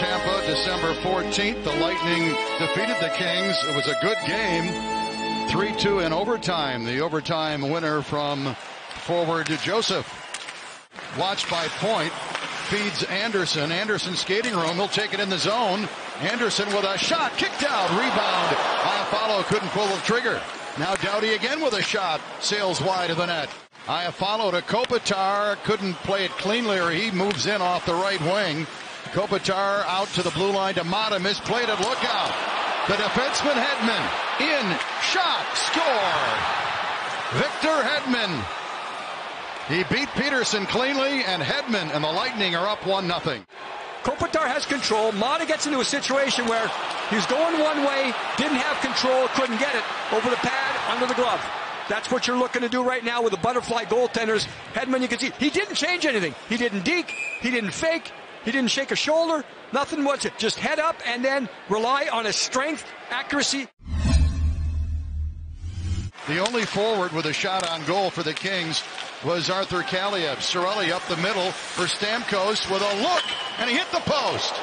Tampa, December 14th. The Lightning defeated the Kings. It was a good game. 3-2 in overtime. The overtime winner from forward Joseph. Watched by Point. Feeds Anderson. Anderson skating room. He'll take it in the zone. Anderson with a shot. Kicked out. Rebound. Iafallo couldn't pull the trigger. Now Doughty again with a shot. Sails wide of the net. Iafallo to Kopitar. Couldn't play it cleanly or he moves in off the right wing. Kopitar out to the blue line to Maatta. Misplayed it. Look out. The defenseman Hedman in. Shot. Score. Victor Hedman. He beat Petersen cleanly and Hedman and the Lightning are up 1 0. Kopitar has control. Maatta gets into a situation where he's going one way, didn't have control, couldn't get it over the pad, under the glove. That's what you're looking to do right now with the butterfly goaltenders. Hedman, you can see, he didn't change anything. He didn't deke, he didn't fake, he didn't shake a shoulder, nothing was it. Just head up and then rely on his strength, accuracy. The only forward with a shot on goal for the Kings was Arthur Kaliyev. Cirelli up the middle for Stamkos with a look, and he hit the post.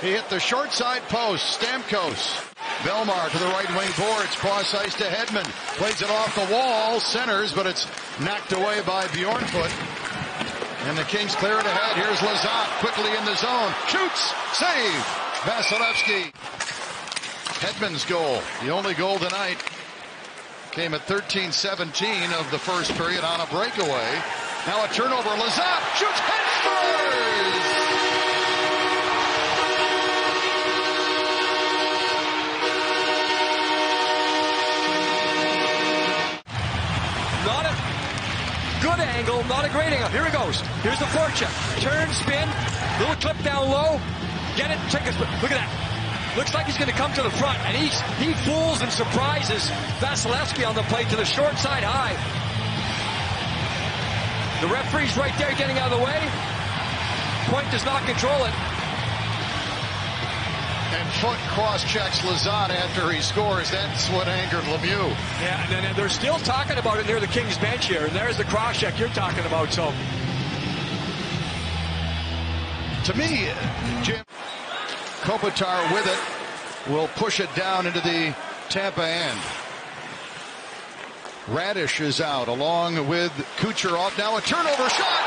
He hit the short side post. Stamkos. Bellemare to the right wing boards. Cross ice to Hedman. Plays it off the wall. Centers, but it's knocked away by Bjornfot. And the Kings clear it ahead. Here's Lizotte quickly in the zone. Shoots. Save. Vasilevskiy. Hedman's goal. The only goal tonight came at 13-17 of the first period on a breakaway. Now a turnover. Lizotte shoots and scores! Good angle, not a great angle. Here he goes. Here's the forecheck. Turn, spin, little clip down low. Get it, check his, look at that. Looks like he's going to come to the front, and he's, he fools and surprises Vasilevskiy on the play to the short side high. The referee's right there getting out of the way. Point does not control it. And Foote cross-checks Lizotte after he scores. That's what angered Lemieux. Yeah, and then they're still talking about it near the Kings bench here, and there's the cross-check you're talking about, so. To me, Jim, Kopitar with it will push it down into the Tampa end. Raddysh is out along with Kucherov. Now a turnover shot.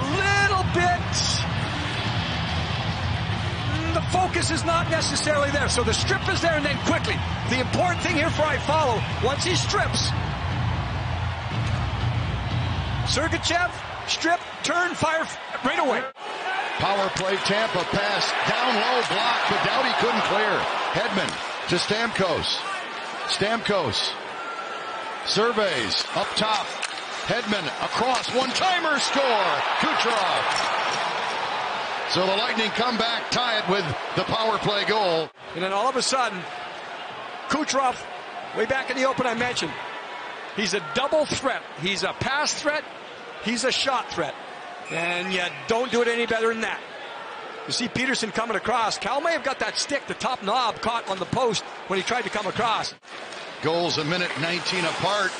A little bit. Mm, The focus is not necessarily there. So the strip is there and then quickly. The important thing here for Iafallo, once he strips, Sergachev, strip, turn, fire right away. Power play Tampa pass down low block, but Doughty couldn't clear. Hedman to Stamkos. Stamkos surveys up top. Hedman across one timer score. Kucherov. So the Lightning come back, tie it with the power play goal. And then all of a sudden, Kucherov, way back in the open I mentioned, he's a double threat. He's a pass threat. He's a shot threat. And you don't do it any better than that. You see Petersen coming across. Cal may have got that stick, the top knob caught on the post when he tried to come across. Goals a minute 19 apart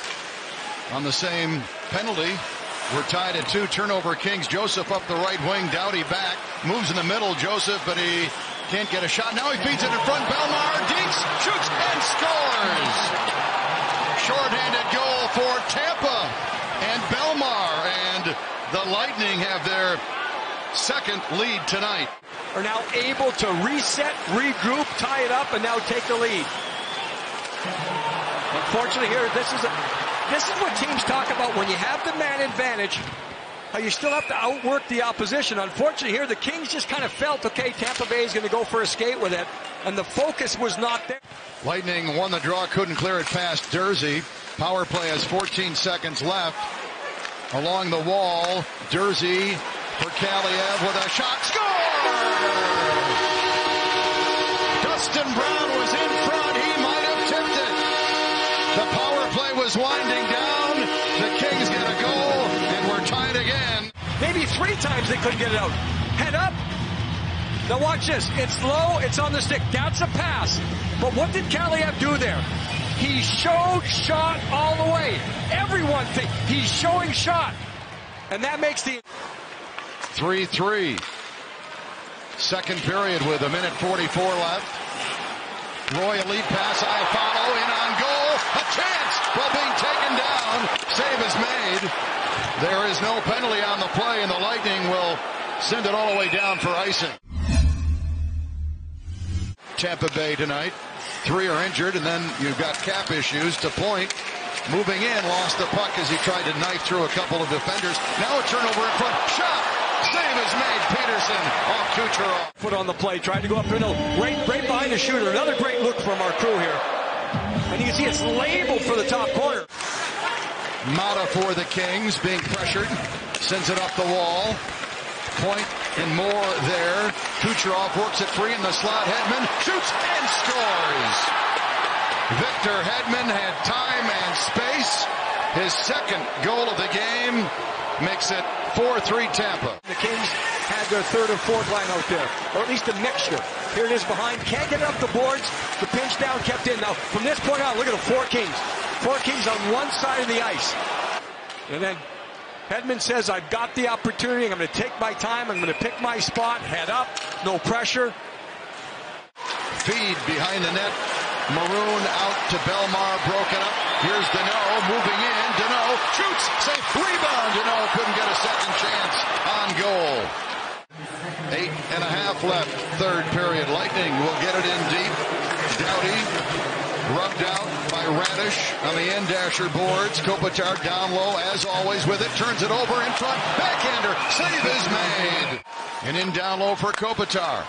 on the same penalty. We're tied at two. Turnover Kings. Joseph up the right wing. Doughty back. Moves in the middle. Joseph, but he can't get a shot. Now he feeds it in front. Bellemare dinks, shoots, and scores. Short-handed goal for Tampa and Bellemare. And the Lightning have their second lead tonight. Are now able to reset, regroup, tie it up, and now take the lead. Unfortunately here, this is a, this is what teams talk about when you have the man advantage, how you still have to outwork the opposition. Unfortunately here, the Kings just kind of felt, okay, Tampa Bay is going to go for a skate with it, and the focus was not there. Lightning won the draw, couldn't clear it past Durzi. Power play has 14 seconds left. Along the wall, Durzi for Kaliyev with a shot. Score! Dustin Brown play was winding down. The Kings get a goal, and we're tied again. Maybe three times they couldn't get it out. Head up. Now watch this. It's low. It's on the stick. That's a pass. But what did Kaliyev do there? He showed shot all the way. Everyone thinks he's showing shot. And that makes the 3-3. Second period with a minute 44 left. Roy lead pass. Iafallo in on goal. A chance while being taken down. Save is made. No penalty on the play, and the Lightning will send it all the way down for icing. Tampa Bay tonight. Three are injured, and then you've got cap issues to point. Moving in, lost the puck as he tried to knife through a couple of defenders. Now a turnover in front. Shot! Save is made. Petersen off Kucherov. Foote on the play, tried to go up to middle. Right, right behind the shooter. Another great look from our crew here. And you can see it's labeled for the top corner. Maatta for the Kings, being pressured. Sends it up the wall. Point and more there. Kucherov works it free in the slot. Hedman shoots and scores. Victor Hedman had time and space. His second goal of the game makes it 4-3 Tampa. The Kings had their third and fourth line out there, or at least a mixture. Here it is behind. Can't get it up the boards. The pinch down kept in. Now, from this point on, look at the four Kings. Four Kings on one side of the ice. And then Hedman says, I've got the opportunity. I'm going to take my time. I'm going to pick my spot. Head up. No pressure. Feed behind the net. Maroon out to Bellemare. broken up. Here's Danault moving in. Danault shoots, safe, rebound. Danault couldn't get a second chance on goal. Eight and a half left, third period. Lightning will get it in deep. Doughty rubbed out by Raddysh on the end dasher boards. Kopitar down low as always with it. Turns it over in front. Backhander. Save is made. And in down low for Kopitar.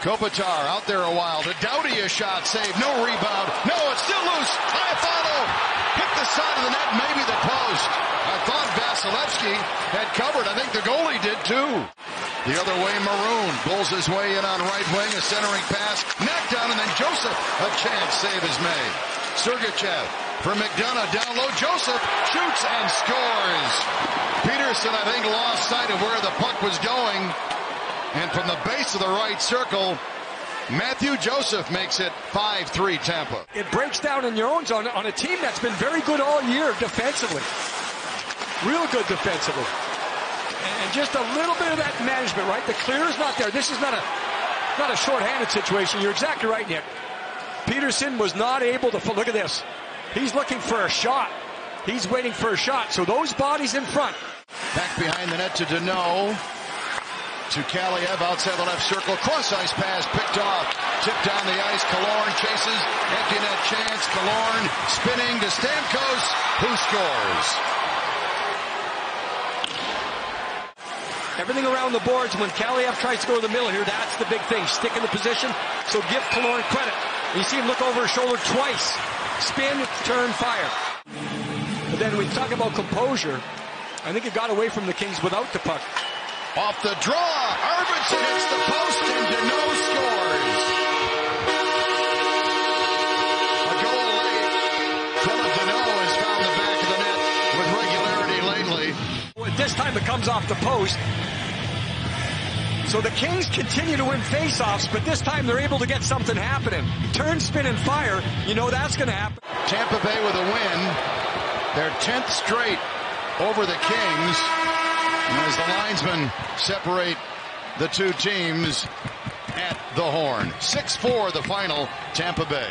Kopitar out there a while. The Doughty a shot saved. No rebound. No, it's still loose. Iafallo hit the side of the net, maybe the post. I thought Vasilevskiy had covered. I think the goalie did too. The other way, Maroon pulls his way in on right wing. A centering pass. Knocked down, and then Joseph. A chance save is made. Sergachev for McDonagh down low. Joseph shoots and scores. Petersen, I think, lost sight of where the puck was going. And from the base of the right circle, Mathieu Joseph makes it 5-3 Tampa. It breaks down in your own zone on a team that's been very good all year defensively. Real good defensively. And just a little bit of that management, right? The clear is not there. This is not a not a short-handed situation. You're exactly right, Nick. Petersen was not able to look at this. He's looking for a shot. He's waiting for a shot. So those bodies in front. Back behind the net to Danault to Kaliyev outside the left circle. Cross ice pass picked off. Tipped down the ice. Killorn chases. Empty net chance. Killorn spinning to Stamkos, who scores. Everything around the boards when Kaliyev tries to go to the middle here, that's the big thing. Stick in the position. So give Killorn credit. You see him look over his shoulder twice. Spin, turn, fire. But then we talk about composure. I think it got away from the Kings without the puck. Off the draw, Arvidsson hits the post and Danault scores. A goal late. Phillip Danault has found the back of the net with regularity lately. Well, this time it comes off the post. So the Kings continue to win faceoffs, but this time they're able to get something happening. Turn, spin, and fire. You know that's going to happen. Tampa Bay with a win. Their 10th straight over the Kings. And as the linesmen separate the two teams at the horn. 6-4 the final, Tampa Bay.